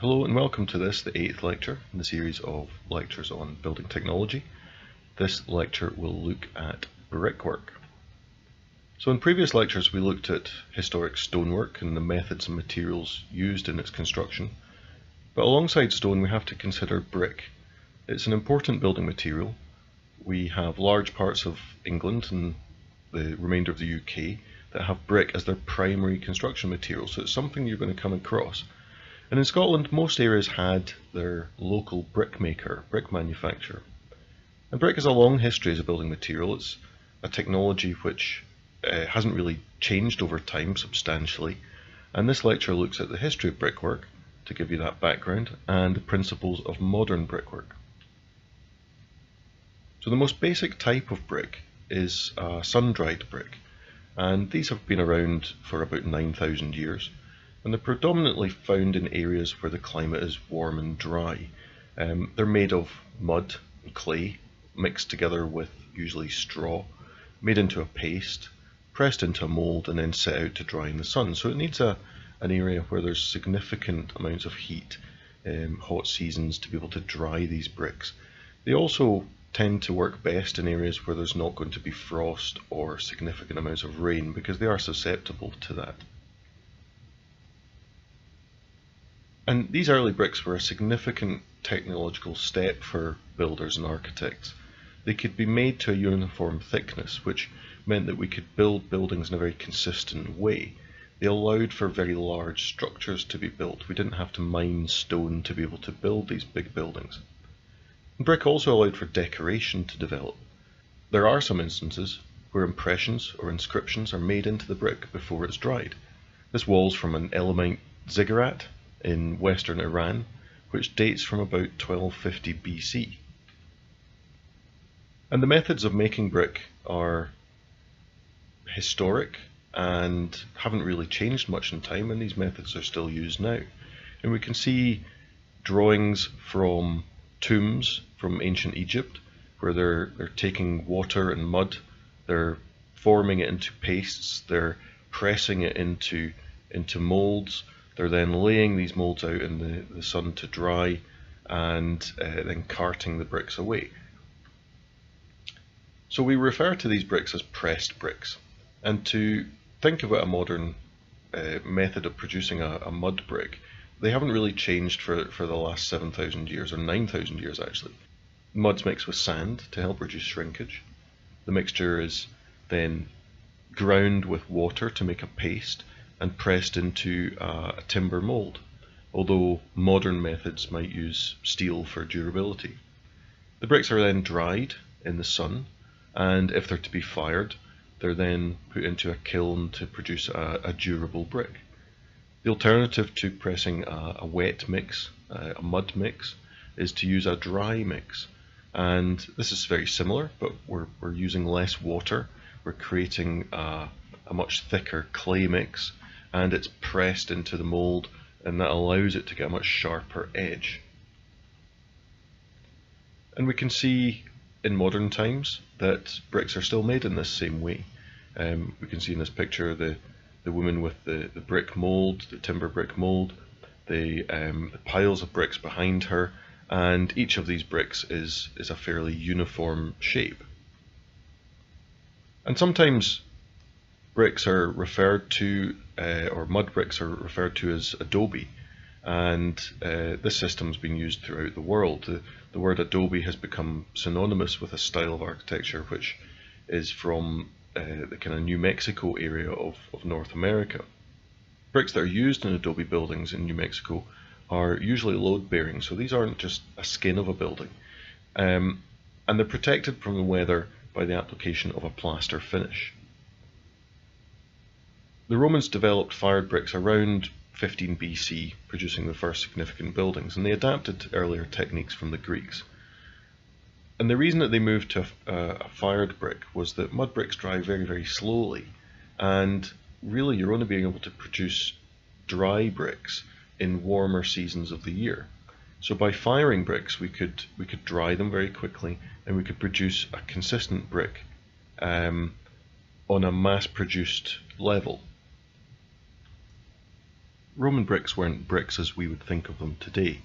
Hello and welcome to this, the eighth lecture in the series of lectures on building technology. This lecture will look at brickwork. So in previous lectures we looked at historic stonework and the methods and materials used in its construction. But alongside stone we have to consider brick. It's an important building material. We have large parts of England and the remainder of the UK that have brick as their primary construction material, so it's something you're going to come across. And in Scotland, most areas had their local brickmaker, brick manufacturer. And brick has a long history as a building material. It's a technology which uh, hasn't really changed over time substantially. And this lecture looks at the history of brickwork, to give you that background, and the principles of modern brickwork. So the most basic type of brick is sun-dried brick. And these have been around for about 9,000 years and they're predominantly found in areas where the climate is warm and dry. Um, they're made of mud and clay mixed together with usually straw, made into a paste, pressed into a mould and then set out to dry in the sun. So it needs a, an area where there's significant amounts of heat, um, hot seasons to be able to dry these bricks. They also tend to work best in areas where there's not going to be frost or significant amounts of rain because they are susceptible to that. And these early bricks were a significant technological step for builders and architects. They could be made to a uniform thickness, which meant that we could build buildings in a very consistent way. They allowed for very large structures to be built. We didn't have to mine stone to be able to build these big buildings. Brick also allowed for decoration to develop. There are some instances where impressions or inscriptions are made into the brick before it's dried. This wall's from an Elamite ziggurat in western Iran, which dates from about 1250 BC. And the methods of making brick are historic and haven't really changed much in time, and these methods are still used now. And we can see drawings from tombs from ancient Egypt, where they're, they're taking water and mud, they're forming it into pastes, they're pressing it into, into molds, they're then laying these molds out in the, the sun to dry and uh, then carting the bricks away. So we refer to these bricks as pressed bricks. And to think about a modern uh, method of producing a, a, mud brick, they haven't really changed for, for the last 7,000 years, or 9,000 years actually. Mud's mixed with sand to help reduce shrinkage. The mixture is then ground with water to make a paste, and pressed into a timber mold, although modern methods might use steel for durability. The bricks are then dried in the sun, and if they're to be fired, they're then put into a kiln to produce a, a durable brick. The alternative to pressing a, a wet mix, a mud mix, is to use a dry mix. And this is very similar, but we're, we're using less water. We're creating a much thicker clay mix and it's pressed into the mold and that allows it to get a much sharper edge. And we can see in modern times that bricks are still made in this same way. Um, we can see in this picture the, the woman with the, the brick mold, the timber brick mold, the, um, the piles of bricks behind her, and each of these bricks is, is a fairly uniform shape. And sometimes bricks are referred to, uh, or mud bricks are referred to as adobe. And uh, this system has been used throughout the world. The, the, word adobe has become synonymous with a style of architecture which is from uh, the kind of New Mexico area of, of North America. Bricks that are used in adobe buildings in New Mexico are usually load bearing, so these aren't just a skin of a building. Um, and they're protected from the weather by the application of a plaster finish. The Romans developed fired bricks around 15 BC, producing the first significant buildings, and they adapted earlier techniques from the Greeks. And the reason that they moved to a, a fired brick was that mud bricks dry very, very slowly, and really you're only being able to produce dry bricks in warmer seasons of the year. So by firing bricks, we could we could dry them very quickly, and we could produce a consistent brick um, on a mass-produced level. Roman bricks weren't bricks as we would think of them today.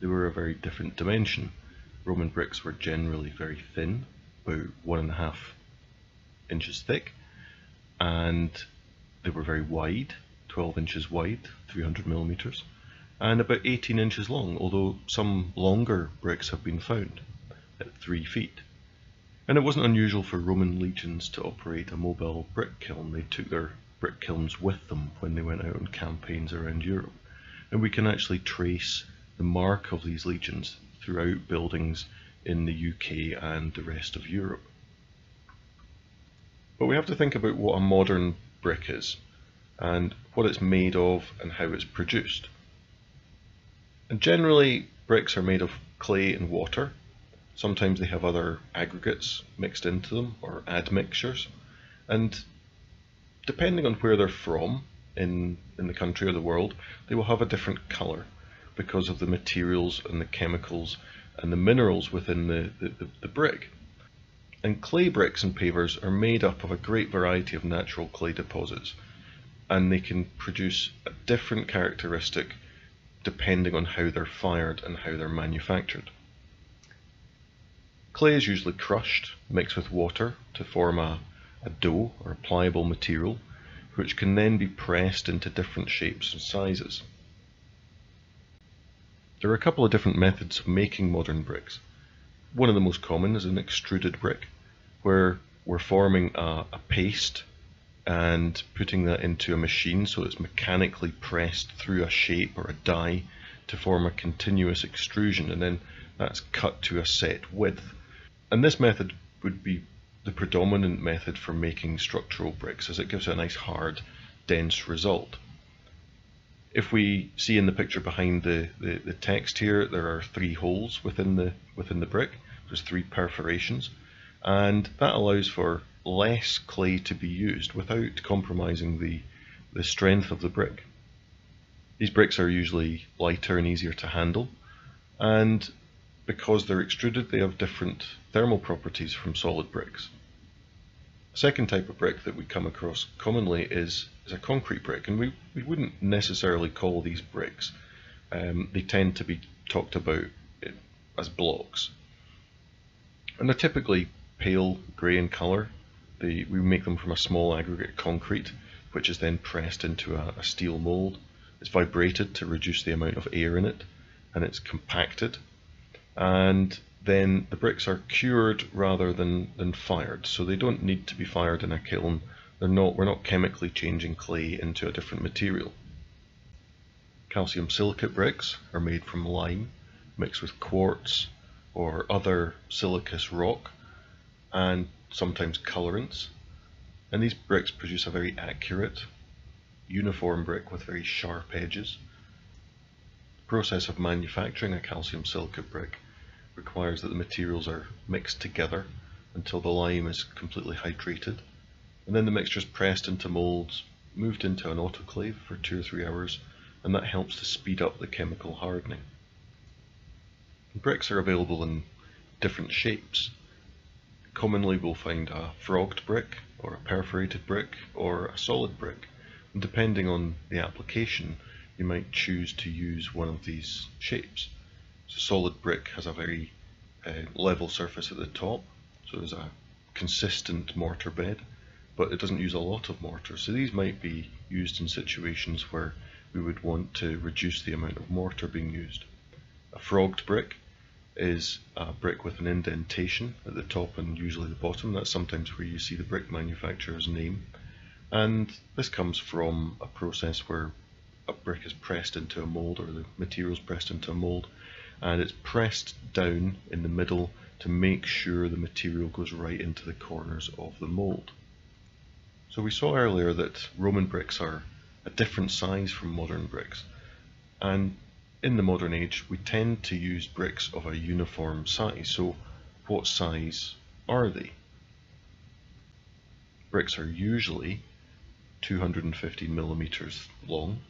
They were a very different dimension. Roman bricks were generally very thin, about one and a half inches thick, and they were very wide, 12 inches wide, 300 millimeters, and about 18 inches long, although some longer bricks have been found at 3 feet. And it wasn't unusual for Roman legions to operate a mobile brick kiln. They took their brick kilns with them when they went out on campaigns around Europe. And we can actually trace the mark of these legions throughout buildings in the UK and the rest of Europe. But we have to think about what a modern brick is and what it's made of and how it's produced. And generally, bricks are made of clay and water. Sometimes they have other aggregates mixed into them or admixtures. And depending on where they're from in, in the country or the world, they will have a different colour because of the materials and the chemicals and the minerals within the, the, the, brick. And clay bricks and pavers are made up of a great variety of natural clay deposits and they can produce a different characteristic depending on how they're fired and how they're manufactured. Clay is usually crushed, mixed with water to form a, a dough or a pliable material which can then be pressed into different shapes and sizes. There are a couple of different methods of making modern bricks. One of the most common is an extruded brick, where we're forming a, a paste and putting that into a machine so it's mechanically pressed through a shape or a die to form a continuous extrusion and then that's cut to a set width. And this method would be the predominant method for making structural bricks as it gives a nice hard dense result. If we see in the picture behind the, the, the, text here there are three holes within the within the brick there's three perforations and that allows for less clay to be used without compromising the the strength of the brick. These bricks are usually lighter and easier to handle and because they're extruded, they have different thermal properties from solid bricks. A second type of brick that we come across commonly is, is a concrete brick, and we, we wouldn't necessarily call these bricks. Um, they tend to be talked about as blocks. And they're typically pale grey in colour. We make them from a small aggregate concrete, which is then pressed into a, a steel mould. It's vibrated to reduce the amount of air in it, and it's compacted and then the bricks are cured rather than, than fired. So they don't need to be fired in a kiln. They're not, we're not chemically changing clay into a different material. Calcium silicate bricks are made from lime mixed with quartz or other siliceous rock and sometimes colorants. And these bricks produce a very accurate, uniform brick with very sharp edges process of manufacturing a calcium silicate brick requires that the materials are mixed together until the lime is completely hydrated and then the mixture is pressed into molds, moved into an autoclave for two or three hours and that helps to speed up the chemical hardening. Bricks are available in different shapes. Commonly we'll find a frogged brick or a perforated brick or a solid brick and depending on the application you might choose to use one of these shapes. So solid brick has a very uh, level surface at the top, so there's a consistent mortar bed, but it doesn't use a lot of mortar. So these might be used in situations where we would want to reduce the amount of mortar being used. A frogged brick is a brick with an indentation at the top and usually the bottom. That's sometimes where you see the brick manufacturer's name. And this comes from a process where a brick is pressed into a mold or the material is pressed into a mold and it's pressed down in the middle to make sure the material goes right into the corners of the mold. So we saw earlier that Roman bricks are a different size from modern bricks and in the modern age we tend to use bricks of a uniform size so what size are they? Bricks are usually 250 millimeters long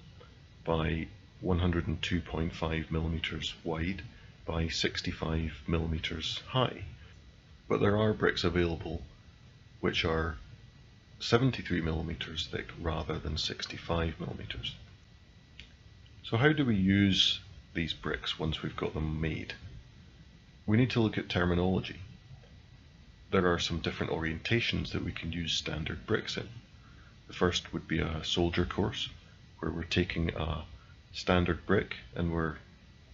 by 102.5 millimeters wide by 65 millimeters high. But there are bricks available which are 73 millimeters thick rather than 65 millimeters. So how do we use these bricks once we've got them made? We need to look at terminology. There are some different orientations that we can use standard bricks in. The first would be a soldier course, where we're taking a standard brick and we're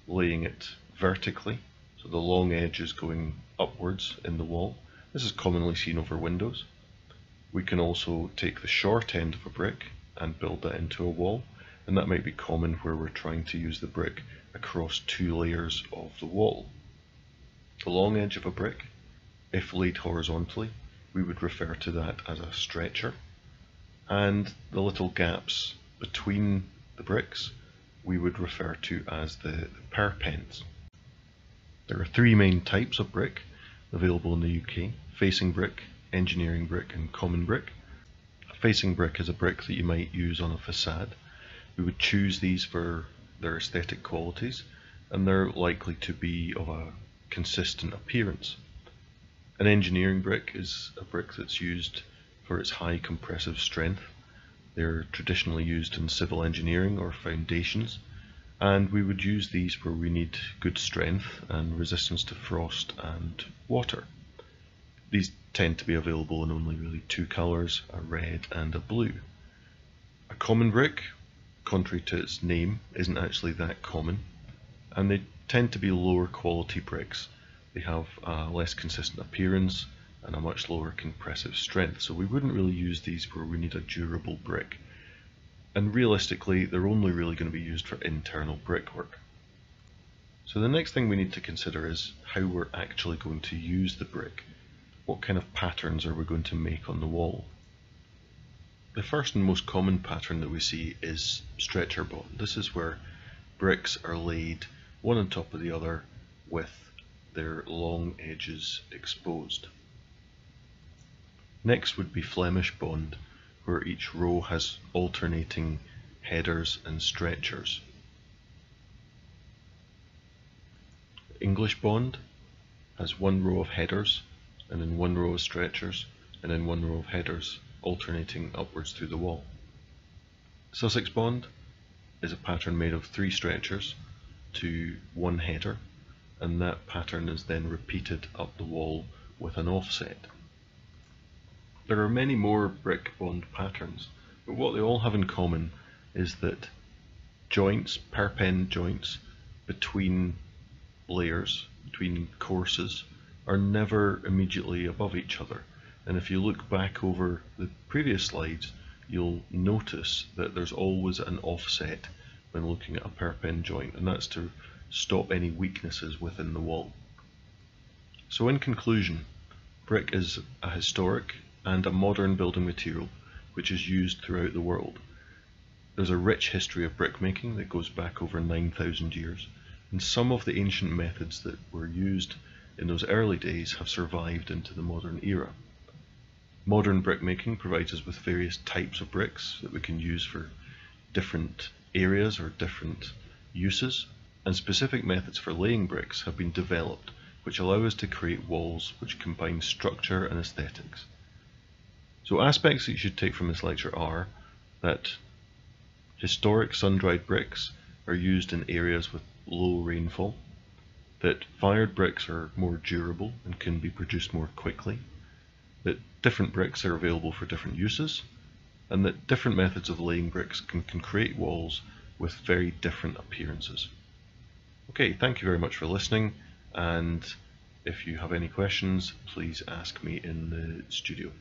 laying it vertically, so the long edge is going upwards in the wall. This is commonly seen over windows. We can also take the short end of a brick and build that into a wall, and that might be common where we're trying to use the brick across two layers of the wall. The long edge of a brick, if laid horizontally, we would refer to that as a stretcher, and the little gaps between the bricks we would refer to as the perpends. There are three main types of brick available in the UK, facing brick, engineering brick and common brick. A facing brick is a brick that you might use on a facade. We would choose these for their aesthetic qualities and they're likely to be of a consistent appearance. An engineering brick is a brick that's used for its high compressive strength. They're traditionally used in civil engineering or foundations and we would use these where we need good strength and resistance to frost and water. These tend to be available in only really two colours, a red and a blue. A common brick, contrary to its name, isn't actually that common and they tend to be lower quality bricks. They have a less consistent appearance and a much lower compressive strength so we wouldn't really use these where we need a durable brick and realistically they're only really going to be used for internal brickwork. So the next thing we need to consider is how we're actually going to use the brick. What kind of patterns are we going to make on the wall? The first and most common pattern that we see is stretcher bond. This is where bricks are laid one on top of the other with their long edges exposed. Next would be Flemish bond where each row has alternating headers and stretchers. English bond has one row of headers and then one row of stretchers and then one row of headers alternating upwards through the wall. Sussex bond is a pattern made of three stretchers to one header and that pattern is then repeated up the wall with an offset. There are many more brick bond patterns, but what they all have in common is that joints, perpend joints between layers, between courses, are never immediately above each other. And if you look back over the previous slides, you'll notice that there's always an offset when looking at a perpend joint, and that's to stop any weaknesses within the wall. So in conclusion, brick is a historic and a modern building material which is used throughout the world. There's a rich history of brickmaking that goes back over 9,000 years, and some of the ancient methods that were used in those early days have survived into the modern era. Modern brickmaking provides us with various types of bricks that we can use for different areas or different uses, and specific methods for laying bricks have been developed which allow us to create walls which combine structure and aesthetics. So aspects that you should take from this lecture are that historic sun-dried bricks are used in areas with low rainfall, that fired bricks are more durable and can be produced more quickly, that different bricks are available for different uses, and that different methods of laying bricks can, can create walls with very different appearances. Okay, thank you very much for listening, and if you have any questions, please ask me in the studio.